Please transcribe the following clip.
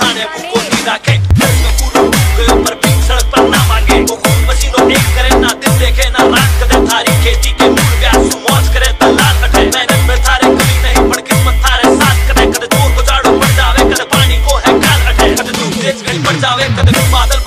थाने को सीधा के ऊपर पिंक सड़क पर ना मांगे। वो खून पसीनों एक करे ना दिल देखे, ना रात कदे थारी खेती के मूल व्यास मौज करे तलाल कटे मेहनत में थारे कभी नहीं पड़ किस्मत थारे साथ कदे कदे दूर को जाड़ो पड़ जावे, कदे पानी को है काल अटे कदे तू तेज गई पड़ जावे, कदे तू बादल